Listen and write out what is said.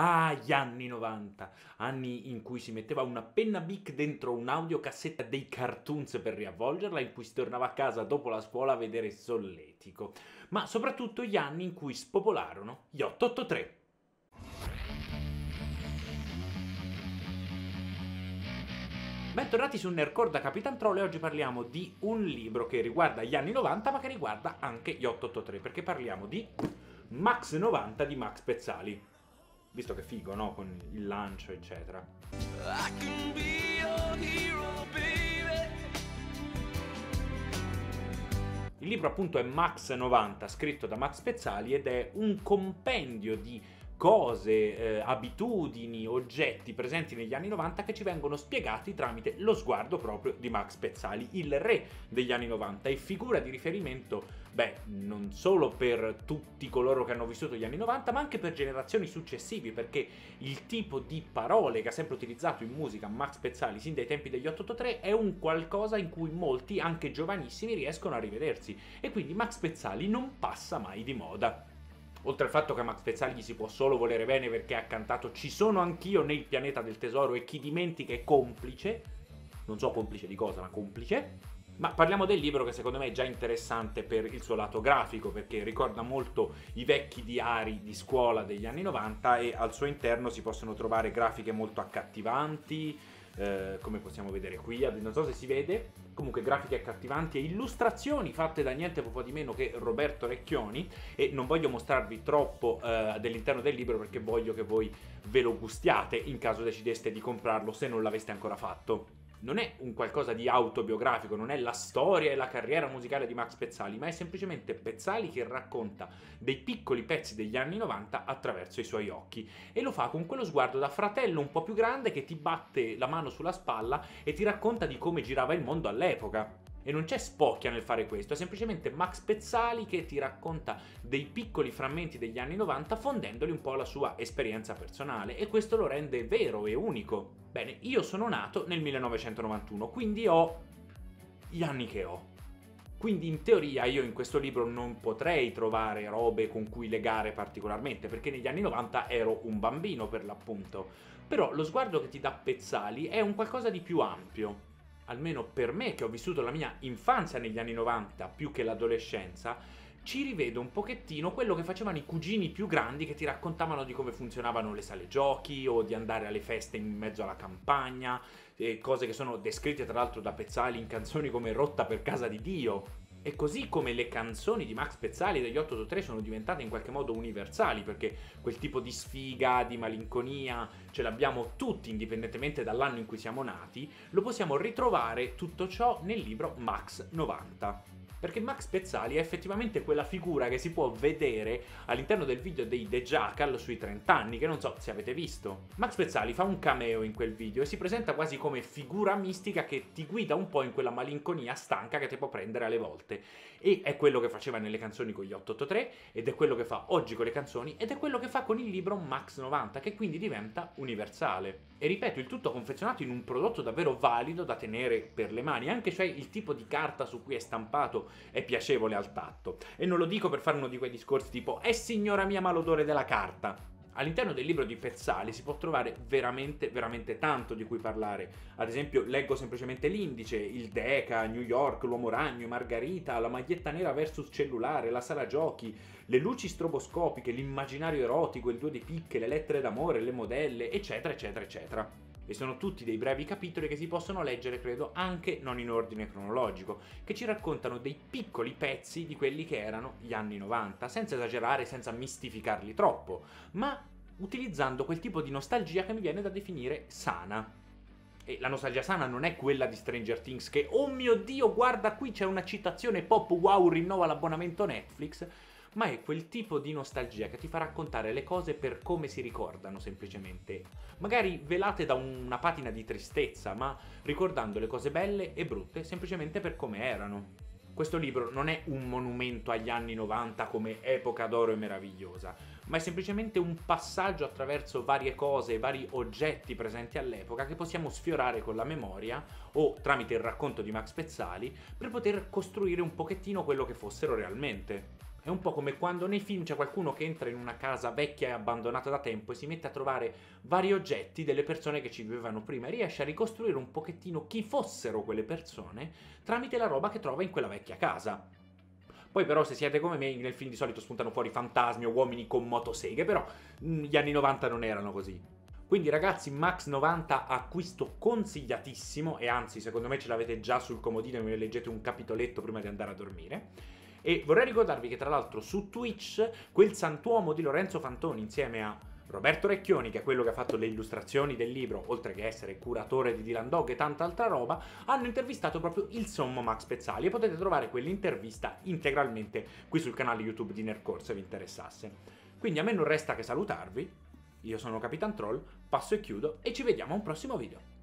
Ah, gli anni 90, anni in cui si metteva una penna bic dentro un'audiocassetta dei cartoons per riavvolgerla, in cui si tornava a casa dopo la scuola a vedere Solletico, ma soprattutto gli anni in cui spopolarono gli 883. Bentornati su Nerdcore da Capitan Troll e oggi parliamo di un libro che riguarda gli anni 90 ma che riguarda anche gli 883 perché parliamo di Max 90 di Max Pezzali. Visto che figo, no? Con il lancio, eccetera. Il libro appunto è Max 90, scritto da Max Pezzali ed è un compendio di cose, eh, abitudini, oggetti presenti negli anni 90 che ci vengono spiegati tramite lo sguardo proprio di Max Pezzali, il re degli anni 90 e figura di riferimento, beh, non solo per tutti coloro che hanno vissuto gli anni 90, ma anche per generazioni successive, perché il tipo di parole che ha sempre utilizzato in musica Max Pezzali sin dai tempi degli 883 è un qualcosa in cui molti, anche giovanissimi, riescono a rivedersi. E quindi Max Pezzali non passa mai di moda oltre al fatto che a Max Pezzali si può solo volere bene perché ha cantato Ci sono anch'io nel pianeta del tesoro e chi dimentica è complice, non so complice di cosa, ma complice. Ma parliamo del libro che secondo me è già interessante per il suo lato grafico, perché ricorda molto i vecchi diari di scuola degli anni 90 e al suo interno si possono trovare grafiche molto accattivanti, eh, come possiamo vedere qui, non so se si vede, comunque grafiche accattivanti e illustrazioni fatte da niente poco di meno che Roberto Recchioni e non voglio mostrarvi troppo eh, dell'interno del libro perché voglio che voi ve lo gustiate in caso decideste di comprarlo se non l'aveste ancora fatto non è un qualcosa di autobiografico, non è la storia e la carriera musicale di Max Pezzali, ma è semplicemente Pezzali che racconta dei piccoli pezzi degli anni 90 attraverso i suoi occhi e lo fa con quello sguardo da fratello un po' più grande che ti batte la mano sulla spalla e ti racconta di come girava il mondo all'epoca. E non c'è spocchia nel fare questo, è semplicemente Max Pezzali che ti racconta dei piccoli frammenti degli anni 90 fondendoli un po' alla sua esperienza personale e questo lo rende vero e unico. Bene, io sono nato nel 1991, quindi ho gli anni che ho. Quindi in teoria io in questo libro non potrei trovare robe con cui legare particolarmente, perché negli anni 90 ero un bambino per l'appunto. Però lo sguardo che ti dà Pezzali è un qualcosa di più ampio almeno per me che ho vissuto la mia infanzia negli anni 90 più che l'adolescenza, ci rivedo un pochettino quello che facevano i cugini più grandi che ti raccontavano di come funzionavano le sale giochi o di andare alle feste in mezzo alla campagna, cose che sono descritte tra l'altro da Pezzali in canzoni come Rotta per casa di Dio. E così come le canzoni di Max Pezzali degli 883 sono diventate in qualche modo universali, perché quel tipo di sfiga, di malinconia, ce l'abbiamo tutti indipendentemente dall'anno in cui siamo nati, lo possiamo ritrovare tutto ciò nel libro Max 90 perché Max Pezzali è effettivamente quella figura che si può vedere all'interno del video dei The Jackal sui 30 anni, che non so se avete visto. Max Pezzali fa un cameo in quel video e si presenta quasi come figura mistica che ti guida un po' in quella malinconia stanca che ti può prendere alle volte. E è quello che faceva nelle canzoni con gli 883 ed è quello che fa oggi con le canzoni ed è quello che fa con il libro Max 90, che quindi diventa universale. E ripeto, il tutto confezionato in un prodotto davvero valido da tenere per le mani, anche cioè il tipo di carta su cui è stampato è piacevole al tatto. E non lo dico per fare uno di quei discorsi tipo «Eh signora mia ma l'odore della carta!» All'interno del libro di Pezzali si può trovare veramente, veramente tanto di cui parlare. Ad esempio, leggo semplicemente l'indice, il Deca, New York, l'uomo ragno, Margarita, la maglietta nera versus cellulare, la sala giochi, le luci stroboscopiche, l'immaginario erotico, il due di picche, le lettere d'amore, le modelle, eccetera, eccetera, eccetera e sono tutti dei brevi capitoli che si possono leggere, credo, anche non in ordine cronologico, che ci raccontano dei piccoli pezzi di quelli che erano gli anni 90, senza esagerare, senza mistificarli troppo, ma utilizzando quel tipo di nostalgia che mi viene da definire sana. E la nostalgia sana non è quella di Stranger Things che, oh mio dio, guarda qui c'è una citazione pop, wow, rinnova l'abbonamento Netflix, ma è quel tipo di nostalgia che ti fa raccontare le cose per come si ricordano semplicemente. Magari velate da una patina di tristezza, ma ricordando le cose belle e brutte semplicemente per come erano. Questo libro non è un monumento agli anni 90 come epoca d'oro e meravigliosa, ma è semplicemente un passaggio attraverso varie cose vari oggetti presenti all'epoca che possiamo sfiorare con la memoria o tramite il racconto di Max Pezzali per poter costruire un pochettino quello che fossero realmente. È un po' come quando nei film c'è qualcuno che entra in una casa vecchia e abbandonata da tempo e si mette a trovare vari oggetti delle persone che ci vivevano prima e riesce a ricostruire un pochettino chi fossero quelle persone tramite la roba che trova in quella vecchia casa. Poi però se siete come me nel film di solito spuntano fuori fantasmi o uomini con motoseghe, però mm, gli anni 90 non erano così. Quindi ragazzi, Max 90 acquisto consigliatissimo e anzi secondo me ce l'avete già sul comodino e ne leggete un capitoletto prima di andare a dormire. E vorrei ricordarvi che tra l'altro su Twitch quel santuomo di Lorenzo Fantoni insieme a Roberto Recchioni, che è quello che ha fatto le illustrazioni del libro, oltre che essere curatore di Dylan Dog e tanta altra roba, hanno intervistato proprio il sommo Max Pezzali e potete trovare quell'intervista integralmente qui sul canale YouTube di Nerdcore se vi interessasse. Quindi a me non resta che salutarvi, io sono Capitan Troll, passo e chiudo e ci vediamo a un prossimo video.